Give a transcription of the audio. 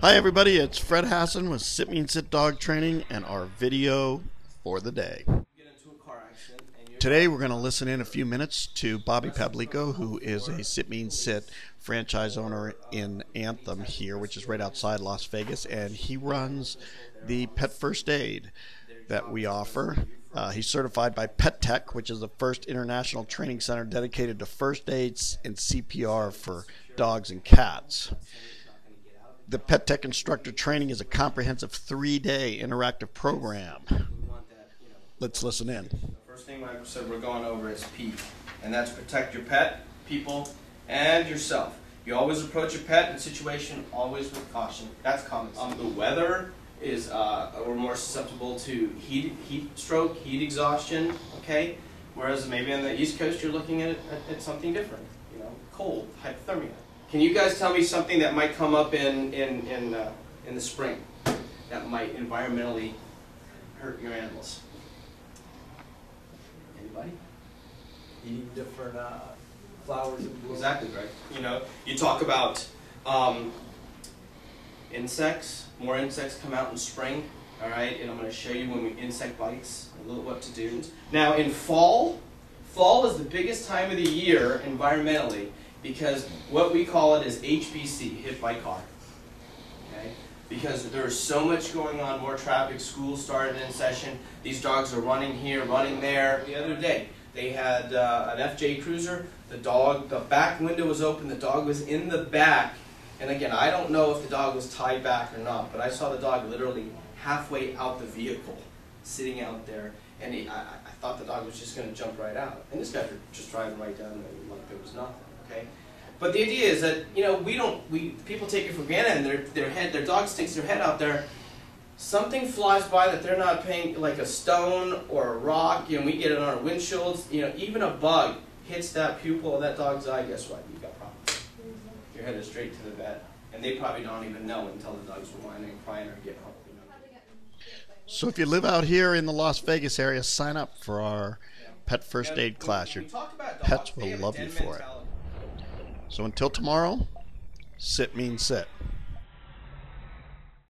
Hi, everybody. It's Fred Hassen with Sit Means Sit Dog Training and our video for the day. Today, we're going to listen in a few minutes to Bobby Pablico, who is a Sit Means Sit franchise owner in Anthem here, which is right outside Las Vegas, and he runs the Pet First Aid that we offer. Uh, he's certified by Pet Tech, which is the first international training center dedicated to first aids and CPR for dogs and cats. The Pet Tech instructor training is a comprehensive three day interactive program. Let's listen in. First thing I said we're going over is P, and that's protect your pet, people, and yourself. You always approach your pet in situation always with caution. That's common. Um, the weather is uh, we're more susceptible to heat, heat stroke, heat exhaustion. Okay, whereas maybe on the East Coast you're looking at, at, at something different. You know, cold, hypothermia. Can you guys tell me something that might come up in in in uh, in the spring that might environmentally hurt your animals? Anybody? Eating different uh, flowers and blooms. Exactly right. You know, you talk about um, insects. More insects come out in spring. All right, and I'm going to show you when we insect bites, a little what to do. Now in fall, fall is the biggest time of the year environmentally because what we call it is HBC, hit by car. Okay? Because there's so much going on, more traffic, school started in session, these dogs are running here, running there. The other day, they had uh, an FJ Cruiser, the dog, the back window was open, the dog was in the back, and again, I don't know if the dog was tied back or not, but I saw the dog literally halfway out the vehicle, sitting out there, and he, I, I thought the dog was just going to jump right out. And this guy was just driving right down there like there was nothing. Okay, but the idea is that you know we don't we people take it for granted, and their their head their dog sticks their head out there. Something flies by that they're not paying, like a stone or a rock. You know, we get it on our windshields. You know, even a bug hits that pupil of that dog's eye. Guess what? You got problems. You're headed straight to the vet, and they probably don't even know until the dog's whining and crying or getting home. You know. So, if you live out here in the Las Vegas area, sign up for our Pet First Aid class. Your we talk about pets will love you for it. So, until tomorrow, sit means sit.